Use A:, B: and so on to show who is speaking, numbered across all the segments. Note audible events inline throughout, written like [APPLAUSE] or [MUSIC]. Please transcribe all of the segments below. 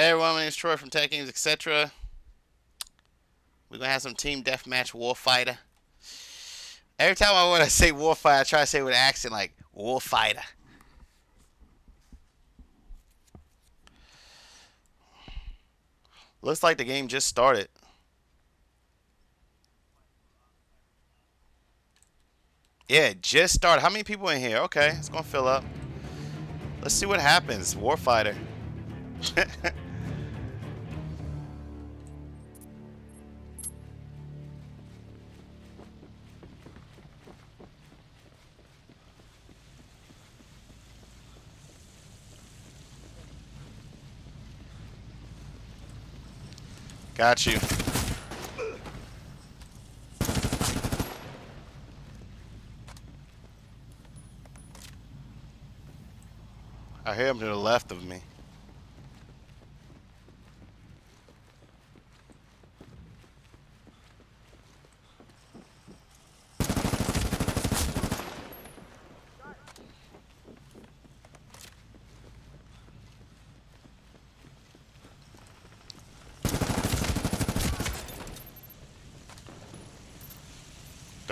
A: Hey everyone, my name is Troy from Tech Games, etc. We're gonna have some team deathmatch warfighter. Every time I want to say warfighter, I try to say it with an accent like warfighter. Looks like the game just started. Yeah, just started. How many people in here? Okay, it's gonna fill up. Let's see what happens. Warfighter. [LAUGHS] Got you. I hear him to the left of me.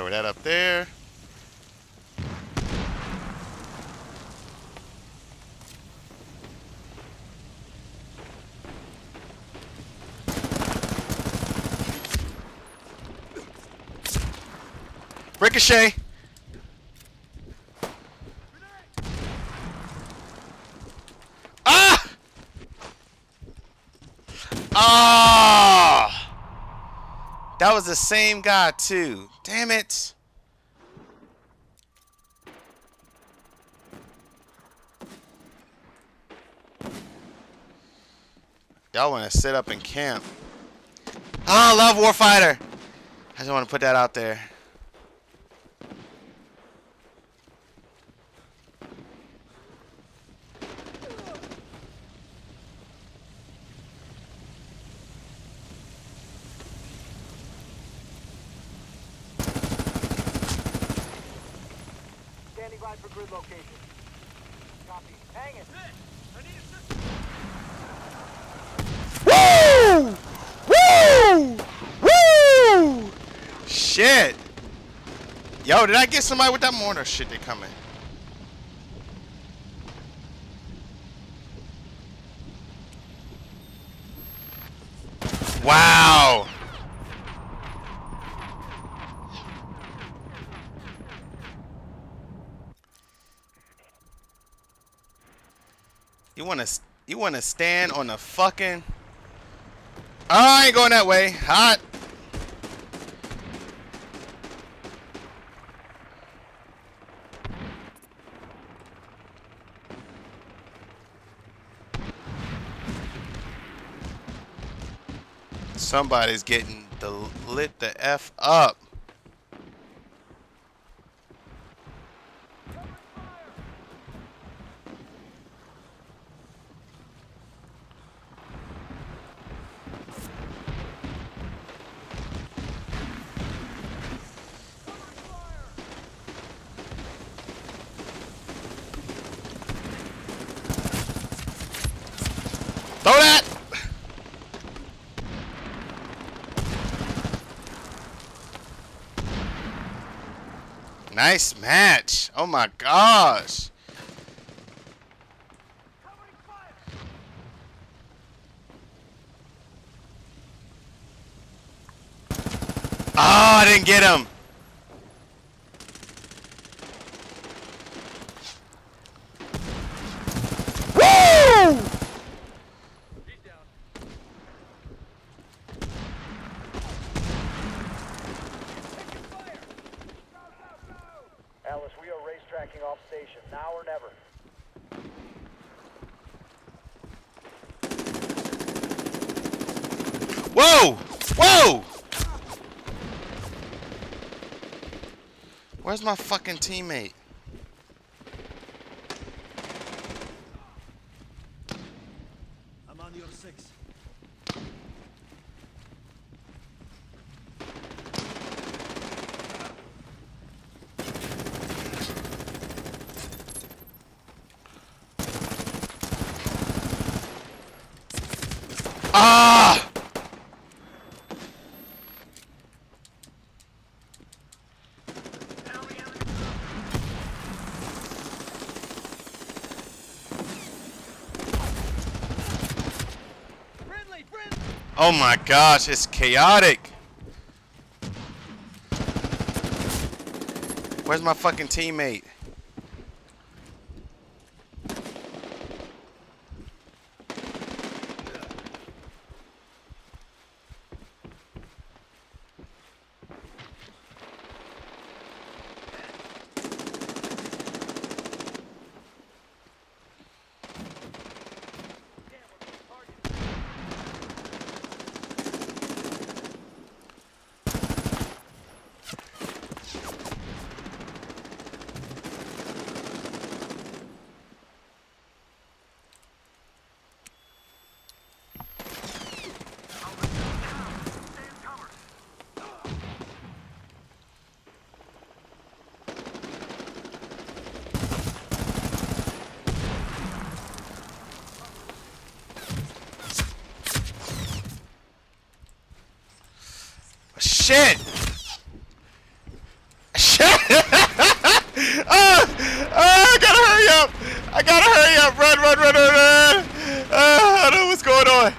A: Throw that up there. Ricochet. Ah! Ah! That was the same guy too. Damn it. Y'all want to sit up and camp. Oh, I love Warfighter. I just want to put that out there.
B: Standing by for grid location. Copy. Hang it.
A: Woo! Woo! Woo! Shit. Yo, did I get somebody with that mortar? Shit, they coming. Wow. You wanna you wanna stand on the fucking Oh, I ain't going that way. Hot. Somebody's getting the lit the F up. Throw that! Nice match. Oh my gosh. Oh, I didn't get him. Whoa! Whoa! Where's my fucking teammate?
C: I'm on your six.
A: Oh my gosh, it's chaotic. Where's my fucking teammate? Shit! Shit! [LAUGHS] oh, oh, I gotta hurry up! I gotta hurry up! Run, run, run, run, run! Oh, I don't know what's going on.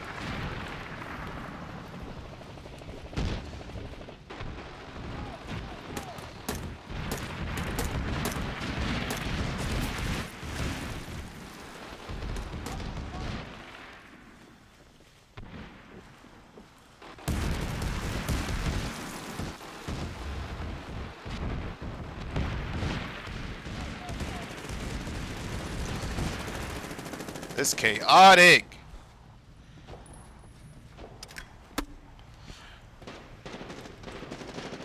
A: It's chaotic.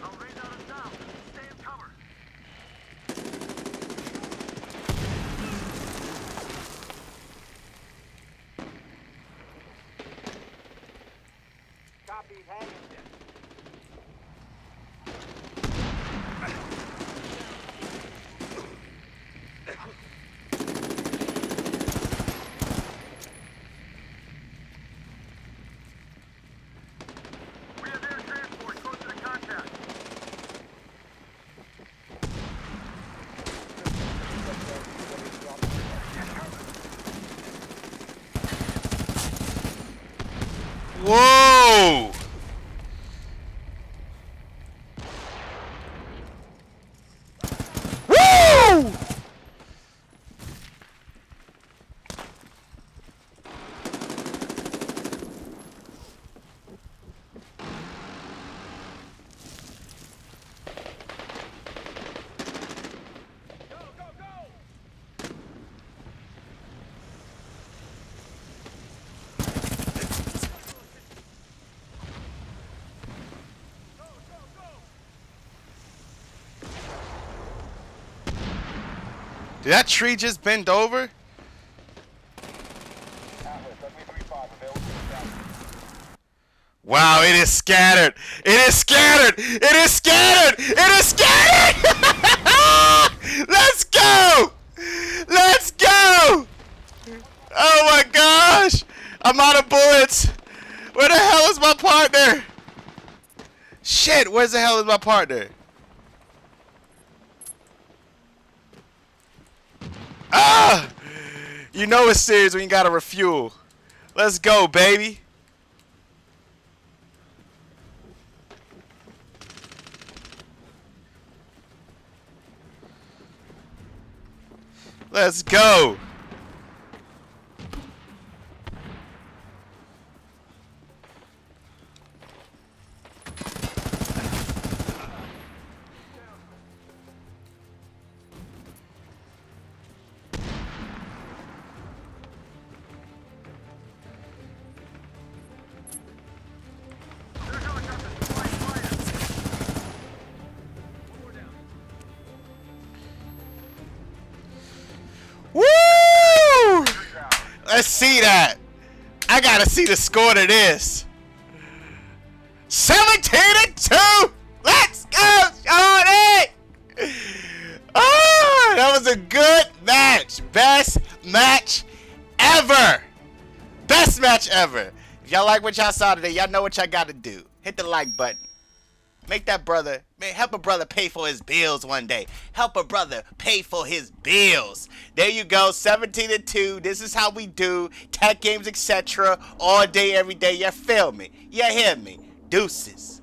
B: I'll raise out of sound. Stay in cover. Copy, hang in there. We have air transport close to the contact.
A: Whoa! Woo! Did that tree just bend over? Wow, it is scattered. It is scattered. It is scattered. It is scattered. [LAUGHS] Let's go. Let's go. Oh my gosh. I'm out of bullets. Where the hell is my partner? Shit, where's the hell is my partner? Ah! You know it's serious when you gotta refuel. Let's go, baby. Let's go. Let's see that. I gotta see the score to this. 17 and 2! Let's go, Shorty! Oh, that was a good match. Best match ever. Best match ever. If y'all like what y'all saw today, y'all know what y'all gotta do. Hit the like button. Make that brother, man, help a brother pay for his bills one day. Help a brother pay for his bills. There you go, 17 and 2. This is how we do tech games, etc. All day, every day. You feel me? You hear me? Deuces.